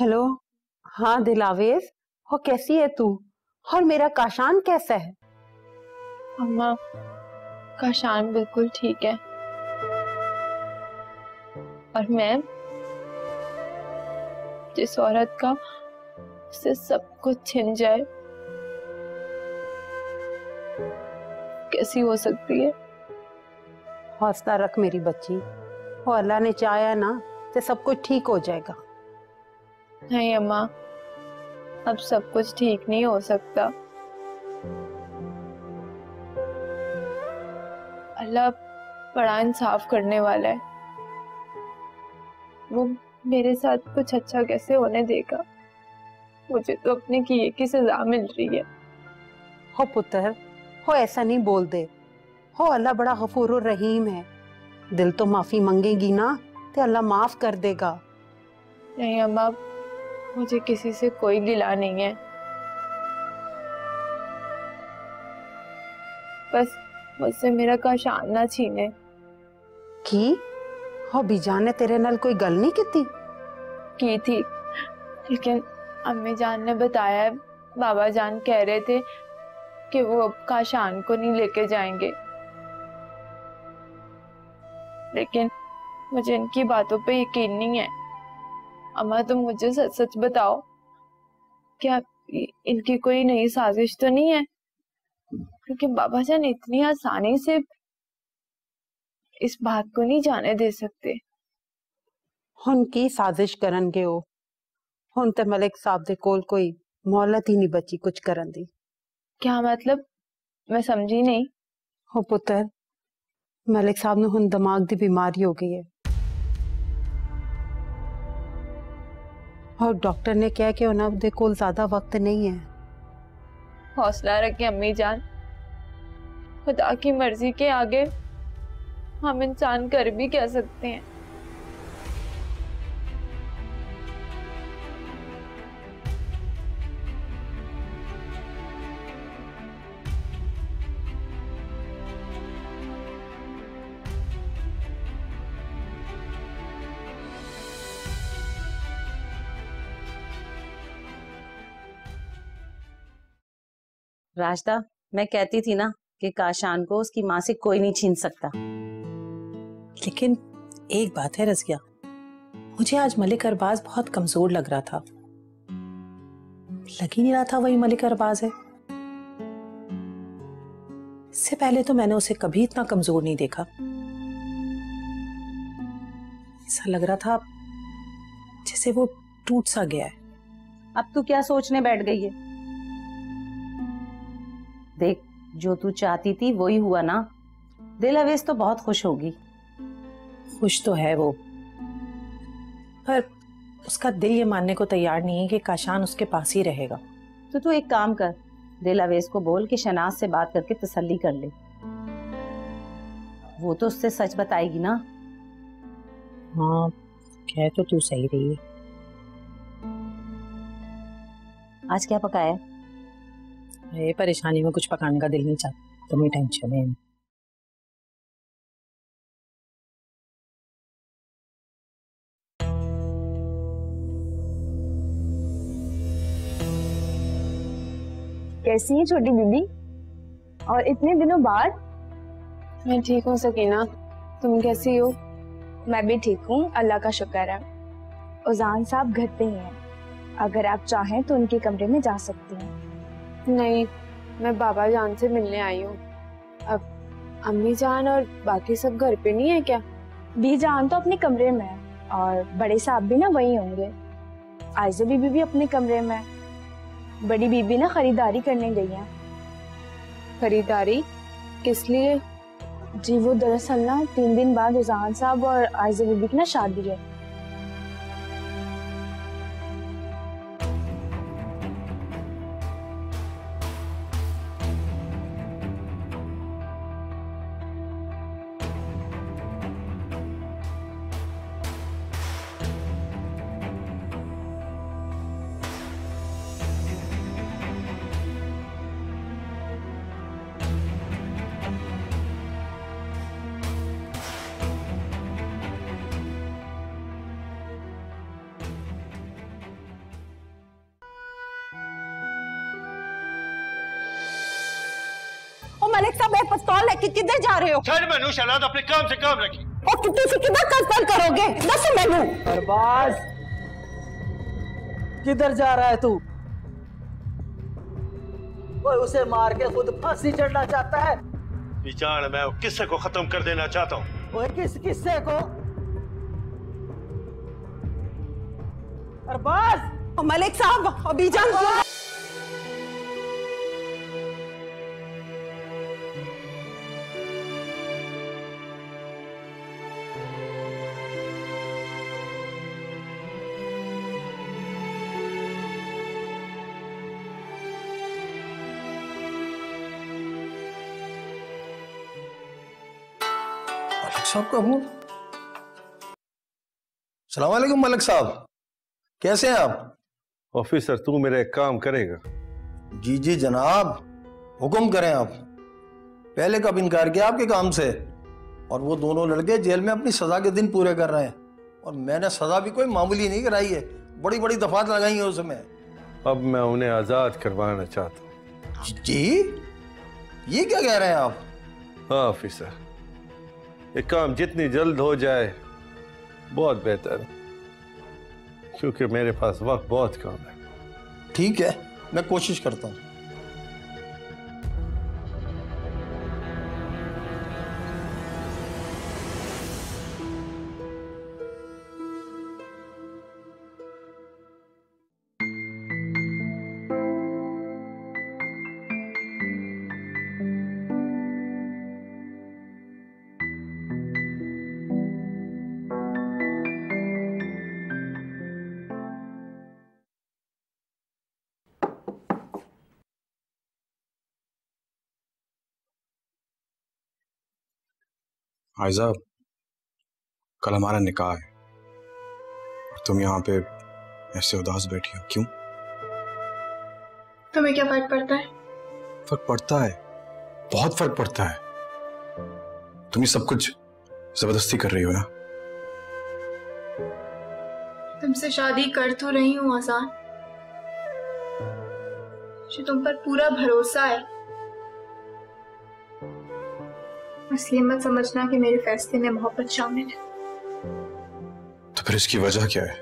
Hello? ہاں دلاویز اور کیسی ہے تو؟ اور میرا کاشان کیسا ہے؟ اماں کاشان بالکل ٹھیک ہے۔ اور میں جس عورت کا سے سب کچھ چھن جائے کیسی ہو سکتی ہے؟ حوصلہ رکھ میری بچی اور اللہ نے چاہا نا تو سب کچھ ٹھیک ہو جائے گا۔ نہیں اماں اب سب کچھ ٹھیک نہیں ہو سکتا۔ اللہ بڑا انصاف کرنے والا ہے۔ وہ میرے ساتھ کچھ اچھا کیسے ہونے دے گا؟ مجھے تو اپنے کیے کی سزا مل رہی ہے۔ ہو پتر ہو ایسا نہیں بول دے۔ ہو اللہ بڑا غفور و رحیم ہے۔ دل تو معافی منگے گی نا تو اللہ معاف کر دے گا۔ نہیں اماں مجھے کسی سے کوئی گلا نہیں ہے۔ بس مجھ سے میرا کا نہ چھینے۔ کی؟ ہو بیجان نے تیرے نال کوئی گل نہیں کیتی؟ کی تھی۔ لیکن امی جان نے بتایا بابا جان کہہ رہے تھے کہ وہ اب کا شان کو نہیں لے کے جائیں گے۔ لیکن مجھے ان کی باتوں پہ یقین نہیں ہے۔ اما تم مجھے سچ سچ بتاؤ کیا ان کی کوئی نئی سازش تو نہیں ہے؟ کیونکہ بابا جان اتنی آسانی سے اس بات کو نہیں جانے دے سکتے۔ ہن کی سازش کرن گے او ہن تے ملک صاحب دے کول کوئی مہلت ہی نہیں بچی کچھ کرن دی۔ کیا مطلب؟ میں سمجھی نہیں۔ ہو پتر ملک صاحب نو ہن دماغ دی بیماری ہو گئی ہے۔ اور ڈاکٹر نے کہا کہ انہوں نے کول زیادہ وقت نہیں ہے۔ حوصلہ رکھیں امی جان۔ خدا کی مرضی کے آگے ہم انسان کر بھی کہہ سکتے ہیں۔ راشدہ میں کہتی تھی نا کہ کاشان کو اس کی ماں سے کوئی نہیں چھین سکتا۔ لیکن ایک بات ہے رزیہ مجھے آج ملک ارباز بہت کمزور لگ رہا تھا۔ لگ ہی نہیں رہا تھا وہی ملک ارباز ہے۔ اس سے پہلے تو میں نے اسے کبھی اتنا کمزور نہیں دیکھا۔ ایسا لگ رہا تھا جیسے وہ ٹوٹ سا گیا ہے۔ اب تو کیا سوچنے بیٹھ گئی ہے؟ دیکھ جو تو چاہتی تھی وہی ہوا نا۔ دل اویز تو بہت خوش ہوگی۔ خوش تو ہے وہ۔ پر اس کا دل یہ ماننے کو تیار نہیں ہے کہ کاشان اس کے پاس ہی رہے گا۔ تو تو ایک کام کر دل اویز کو بول کہ شناس سے بات کر کے تسلی کر لے۔ وہ تو اس سے سچ بتائے گی نا۔ ہاں کہہ تو تو صحیح رہی ہے۔ آج کیا پکایا؟ ہے یہ پریشانی میں کچھ پکانے کا دل نہیں چاہتا تمہیں ٹینشن ہے۔ کیسی ہے چھوٹی بیبی اور اتنے دنوں بعد؟ میں ٹھیک ہوں سکینہ تم کیسی ہو؟ میں بھی ٹھیک ہوں اللہ کا شکر ہے۔ اذان صاحب گھر پہ ہی ہیں۔ اگر آپ چاہیں تو ان کے کمرے میں جا سکتی ہیں۔ نہیں میں بابا جان سے ملنے آئی ہوں۔ اب امی جان اور باقی سب گھر پہ نہیں ہے کیا؟ بی جان تو اپنے کمرے میں ہے اور بڑے صاحب بھی نا وہیں ہوں گے۔ آئزہ بی بی بھی اپنے کمرے میں ہے۔ بڑی بی بی نا خریداری کرنے گئی ہیں۔ خریداری؟ کس لیے؟ جی وہ دراصل نا تین دن بعد رضان صاحب اور آئزہ بی بی کی نا شادی ہے۔ سید صاحب ایک پستول لے کے کدھر جا رہے ہو؟ چھڑ میں نو شہلاد اپنے کام سے کام رکھی۔ اور کتنی سے کدھر کسپر کرو گے؟ دس میں نو ارباز کدھر جا رہا ہے تو؟ کوئی اسے مار کے خود پھانسی چڑھنا چاہتا ہے؟ بیچارہ میں وہ کسے کو ختم کر دینا چاہتا ہوں۔ اوے کس کسے کو؟ ارباز ملک صاحب ابھی جان۔ ملک صاحب کا فون السلام علیکم ملک صاحب۔ کیسے ہیں آپ؟ آفیسر تو میرا ایک کام کرے گا۔ جی جی جناب۔ حکم کریں آپ۔ پہلے کب انکار کیا آپ کے کام سے؟ اور وہ دونوں لڑکے جیل میں اپنی سزا کے دن پورے کر رہے ہیں۔ اور میں نے سزا بھی کوئی معمولی نہیں کرائی ہے۔ بڑی بڑی دفعات لگائی ہیں اس میں۔ اب میں انہیں آزاد کروانا چاہتا ہوں۔ جی؟ یہ کیا کہہ رہے ہیں آپ؟ ہاں آفیسر۔ یہ کام جتنی جلد ہو جائے، بہت بہتر ہے۔ کیونکہ میرے پاس وقت بہت کم ہے۔ ٹھیک ہے، میں کوشش کرتا ہوں۔ آئزہ کل ہمارا نکاح ہے۔ اور تم یہاں پہ ایسے اداس بیٹھی ہو کیوں؟ تمہیں کیا فرق پڑتا ہے؟ فرق پڑتا ہے بہت فرق پڑتا ہے۔ تم یہ سب کچھ زبردستی کر رہی ہو نا؟ تم سے شادی کر تو رہی ہوں آزاد۔ تم پر پورا بھروسہ ہے۔ اس لیے مت سمجھنا کہ میرے فیصلے میں محبت شامل ہے۔ تو پھر اس کی وجہ کیا ہے؟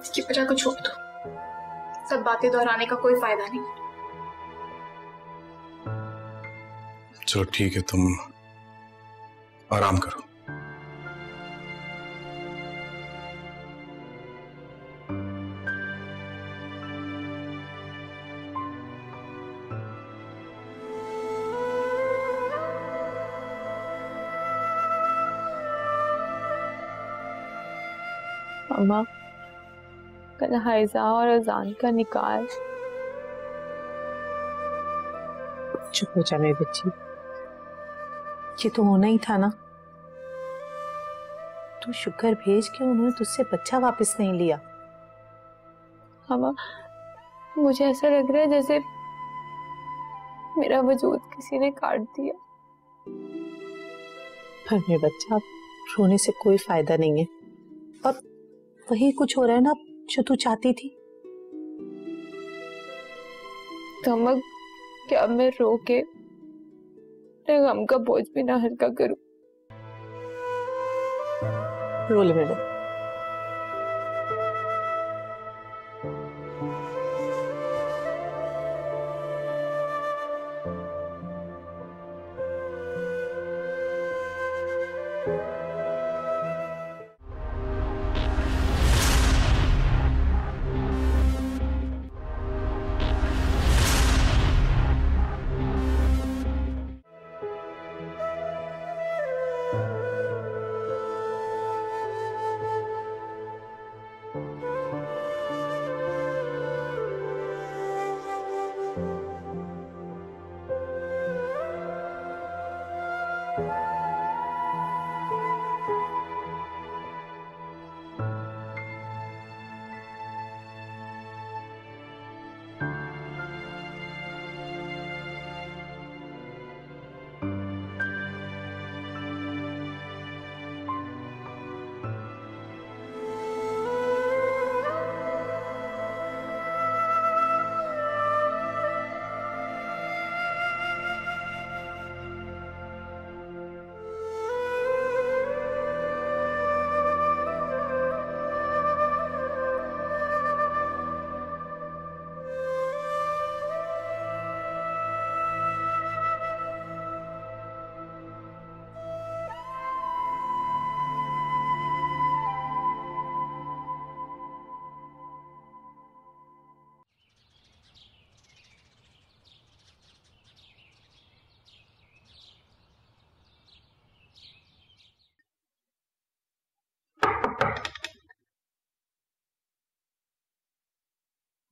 اس کی وجہ کو چھوڑ دو سب باتیں دہرانے کا کوئی فائدہ نہیں۔ چلو ٹھیک ہے تم آرام کرو۔ ہما کل اضاء اور ازان کا نکال چپ ہو میرے بچی یہ تو ہونا ہی تھا نا تو شکر بھیج کے انہوں نے تجھ سے بچہ واپس نہیں لیا ہما مجھے ایسا لگ رہا ہے جیسے میرا وجود کسی نے کاٹ دیا پر میں بچہ رونے سے کوئی فائدہ نہیں ہے وہی کچھ ہو رہا ہے نا جو تو چاہتی تھی۔ دھمک کیا میں رو کے غم کا بوجھ بھی نہ ہلکا کروں؟ رو لے میڈم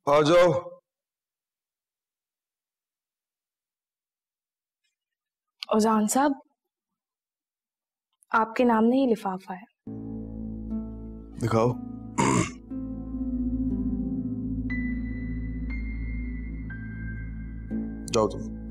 آ جاؤ۔ اوزان صاحب آپ کے نام نہیں لفافہ ہے۔ دکھاؤ۔ جاؤ تم۔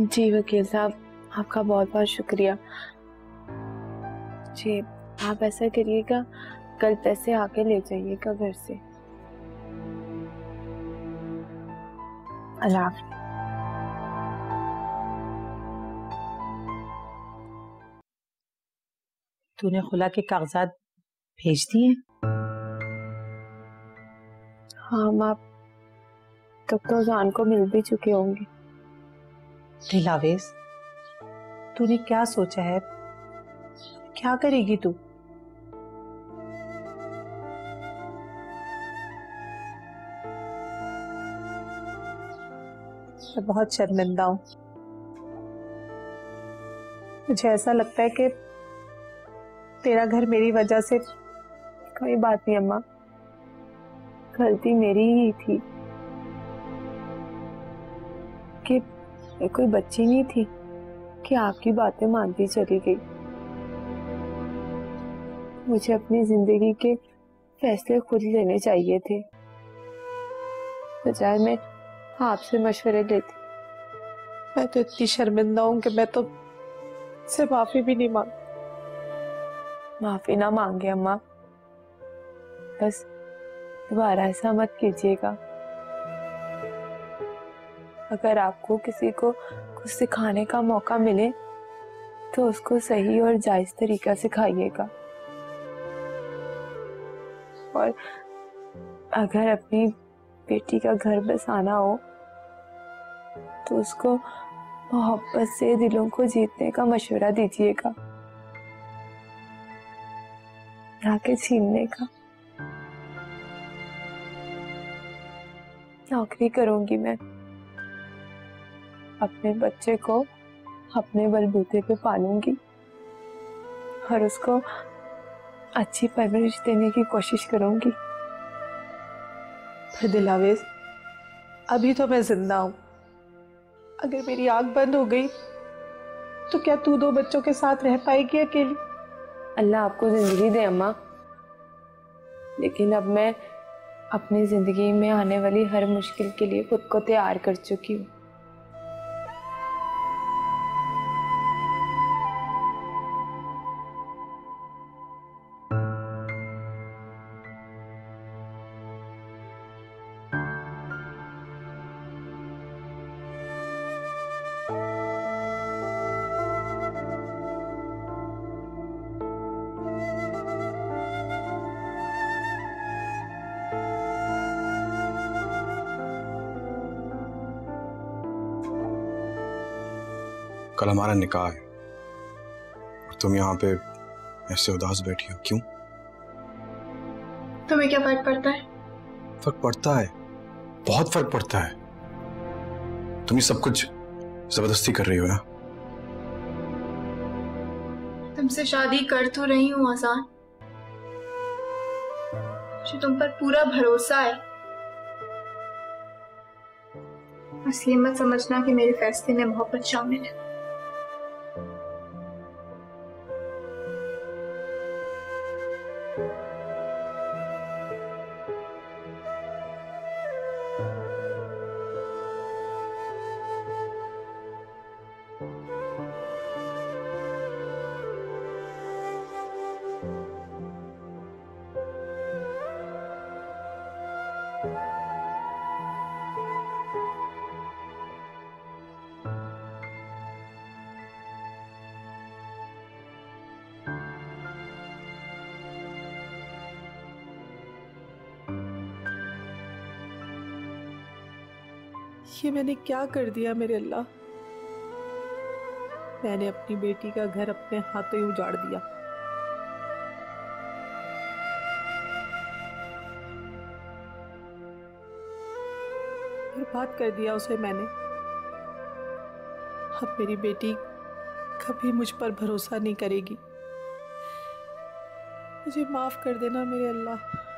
جی وکیل صاحب آپ کا بہت بہت شکریہ۔ جی آپ ایسا کریے گا کل پیسے آ کے لے جائیے گا گھر سے۔ اللہ حافظ۔ تو نے خلا کے کاغذات بھیج دیے؟ ہاں آپ تب تو زان کو مل بھی چکے ہوں گے۔ دلاویز تو نے کیا سوچا ہے؟ کیا کرے گی تو؟ میں بہت شرمندہ ہوں۔ مجھے ایسا لگتا ہے کہ تیرا گھر میری وجہ سے کوئی بات نہیں، اماں۔ غلطی میری ہی تھی۔ میں کوئی بچی نہیں تھی کہ آپ کی باتیں مانتی چلی گئی۔ مجھے اپنی زندگی کے فیصلے خود لینے چاہیے تھے۔ بجائے میں آپ سے مشورے لیتی۔ میں تو اتنی شرمندہ ہوں کہ میں تو سے معافی بھی نہیں مانگ معافی نہ مانگے، اماں۔ بس دوبارہ ایسا مت کیجیے گا۔ اگر آپ کو کسی کو کچھ سکھانے کا موقع ملے تو اس کو صحیح اور جائز طریقہ سکھائیے گا۔ اور اگر اپنی بیٹی کا گھر بسانا ہو تو اس کو محبت سے دلوں کو جیتنے کا مشورہ دیجیے گا۔ نہ کہ چھیننے کا۔ نوکری کروں گی میں۔ اپنے بچے کو اپنے بلبوتے پہ پالوں گی اور اس کو اچھی پرورش دینے کی کوشش کروں گی۔ پھر دلاویز ابھی تو میں زندہ ہوں۔ اگر میری آنکھ بند ہو گئی تو کیا تو دو بچوں کے ساتھ رہ پائے گی اکیلی؟ اللہ آپ کو زندگی دے اماں لیکن اب میں اپنی زندگی میں آنے والی ہر مشکل کے لیے خود کو تیار کر چکی ہوں۔ کل ہمارا نکاح ہے۔ اور تم یہاں پہ ایسے اداس بیٹھی ہو کیوں؟ تمہیں کیا فرق پڑتا ہے؟ فرق پڑتا ہے۔ بہت فرق پڑتا ہے۔ تم یہ سب کچھ زبردستی کر رہی ہو نا؟ تم سے شادی کر تو رہی ہوں آسان تم پر پورا بھروسہ ہے۔ اس لیے مت سمجھنا کہ میرے فیصلے میں محبت شامل ہے۔ یہ میں نے کیا کر دیا میرے اللہ۔ میں نے اپنی بیٹی کا گھر اپنے ہاتھوں ہی اجاڑ دیا۔ برباد کر دیا اسے میں نے۔ اب میری بیٹی کبھی مجھ پر بھروسہ نہیں کرے گی۔ مجھے معاف کر دینا میرے اللہ۔